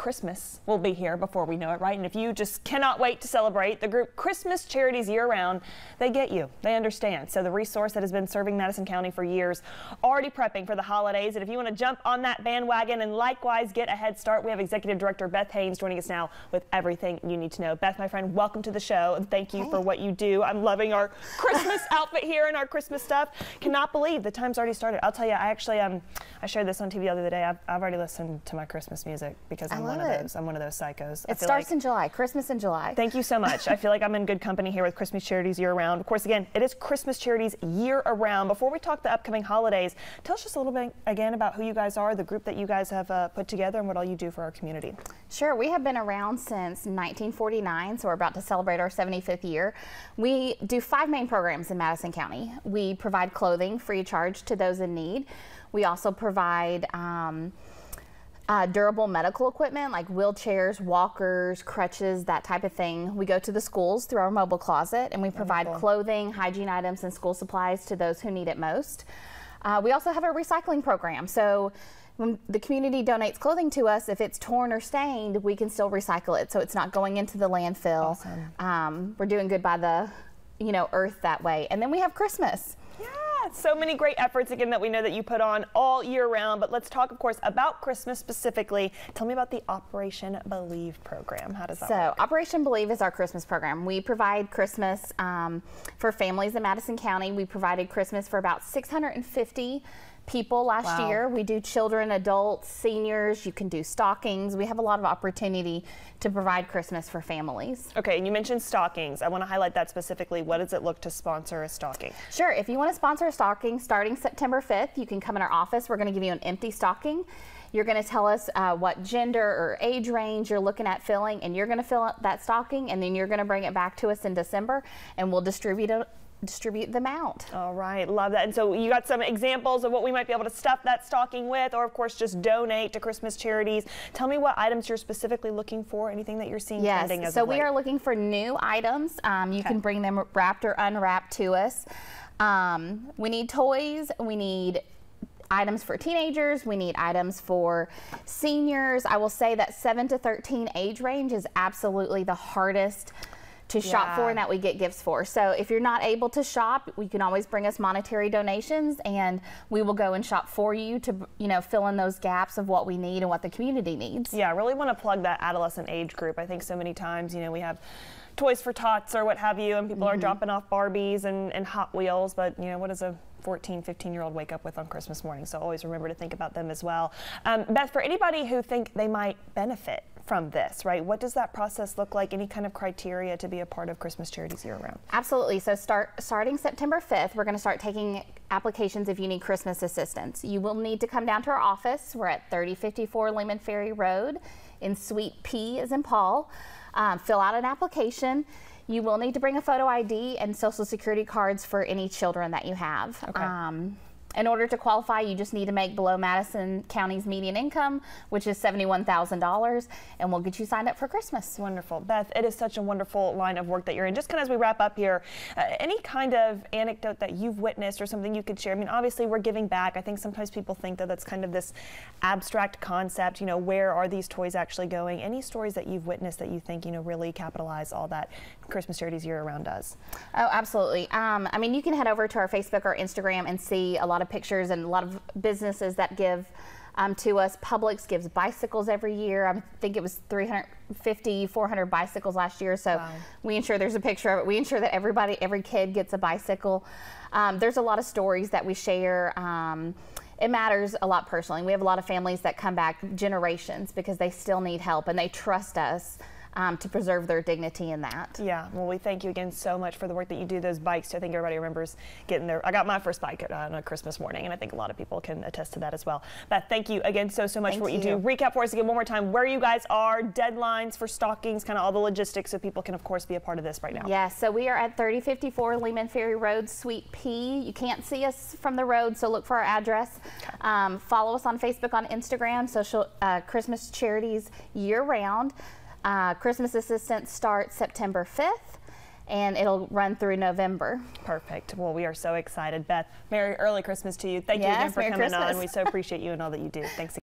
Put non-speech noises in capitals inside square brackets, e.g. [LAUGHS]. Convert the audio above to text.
Christmas will be here before we know it, right? And if you just cannot wait to celebrate, the group Christmas Charities Year Round, they get you. They understand. So the resource that has been serving Madison County for years, already prepping for the holidays. And if you want to jump on that bandwagon and likewise get a head start, we have Executive Director Beth Haynes joining us now with everything you need to know. Beth, my friend, welcome to the show and thank you hey. for what you do. I'm loving our Christmas [LAUGHS] outfit here and our Christmas stuff. Cannot believe the time's already started. I'll tell you, I actually um I shared this on TV the other day. I've, I've already listened to my Christmas music because I'm one of those. I'm one of those psychos. It starts like, in July, Christmas in July. Thank you so much. I feel like I'm in good company here with Christmas Charities year round. Of course, again, it is Christmas Charities year around. Before we talk the upcoming holidays, tell us just a little bit again about who you guys are, the group that you guys have uh, put together, and what all you do for our community. Sure. We have been around since 1949, so we're about to celebrate our 75th year. We do five main programs in Madison County. We provide clothing free of charge to those in need. We also provide um, uh, durable medical equipment like wheelchairs, walkers, crutches, that type of thing. We go to the schools through our mobile closet and we provide Wonderful. clothing, hygiene items, and school supplies to those who need it most. Uh, we also have a recycling program. So when the community donates clothing to us, if it's torn or stained, we can still recycle it. So it's not going into the landfill. Awesome. Um, we're doing good by the, you know, earth that way. And then we have Christmas so many great efforts again that we know that you put on all year round. But let's talk, of course, about Christmas specifically. Tell me about the Operation Believe program. How does that so, work? So, Operation Believe is our Christmas program. We provide Christmas um, for families in Madison County. We provided Christmas for about 650 people last wow. year. We do children, adults, seniors. You can do stockings. We have a lot of opportunity to provide Christmas for families. Okay, and you mentioned stockings. I want to highlight that specifically. What does it look to sponsor a stocking? Sure. If you want to sponsor a stocking starting September 5th, you can come in our office. We're going to give you an empty stocking. You're going to tell us uh, what gender or age range you're looking at filling, and you're going to fill out that stocking, and then you're going to bring it back to us in December, and we'll distribute it distribute them out. All right, love that. And so you got some examples of what we might be able to stuff that stocking with, or of course just donate to Christmas charities. Tell me what items you're specifically looking for, anything that you're seeing yes, trending as so we are looking for new items. Um, you okay. can bring them wrapped or unwrapped to us. Um, we need toys, we need items for teenagers, we need items for seniors. I will say that 7 to 13 age range is absolutely the hardest to shop for and that we get gifts for. So if you're not able to shop, you can always bring us monetary donations and we will go and shop for you to, you know, fill in those gaps of what we need and what the community needs. Yeah, I really want to plug that adolescent age group. I think so many times, you know, we have Toys for Tots or what have you, and people mm -hmm. are mm-hmm. dropping off Barbies and, and Hot Wheels, but, you know, what does a 14, 15 year old wake up with on Christmas morning. So always remember to think about them as well. Um, Beth, for anybody who think they might benefit from this, right? What does that process look like? Any kind of criteria to be a part of Christmas Charities year round? Absolutely. So start starting September 5th, we're going to start taking applications if you need Christmas assistance. You will need to come down to our office. We're at 3054 Leeman Ferry Road in Suite P as in Paul. Um, fill out an application. You will need to bring a photo ID and social security cards for any children that you have. Okay. Um, in order to qualify, you just need to make below Madison County's median income, which is $71,000, and we'll get you signed up for Christmas. Wonderful. Beth, it is such a wonderful line of work that you're in. Just kind of as we wrap up here, uh, any kind of anecdote that you've witnessed or something you could share? I mean, obviously, we're giving back. I think sometimes people think that that's kind of this abstract concept, you know, where are these toys actually going? Any stories that you've witnessed that you think, you know, really capitalize all that Christmas Charities Year Around does? Oh, absolutely. Um, I mean, you can head over to our Facebook or Instagram and see a lot lot of pictures and a lot of businesses that give um, to us. Publix gives bicycles every year. I think it was 350, 400 bicycles last year. So wow. we ensure there's a picture of it. We ensure that everybody, every kid gets a bicycle. Um, there's a lot of stories that we share. Um, it matters a lot personally. We have a lot of families that come back generations because they still need help and they trust us um, to preserve their dignity in that. Yeah, well, we thank you again so much for the work that you do. Those bikes, I think everybody remembers getting there. I got my first bike on a Christmas morning, and I think a lot of people can attest to that as well. Beth, thank you again so, so much thank for what you. you. do. Recap for us again one more time where you guys are, deadlines for stockings, kind of all the logistics so people can, of course, be a part of this right now. Yes, so we are at 3054 Leeman Ferry Road, Suite P. You can't see us from the road, so look for our address. Um, follow us on Facebook, on Instagram, social uh, Christmas charities year round. Uh, Christmas Assistance starts September 5th and it'll run through November. Perfect. Well, we are so excited. Beth, Merry early Christmas to you. Thank yes, you again for Merry coming Christmas. on. We so appreciate you and all that you do. Thanks again.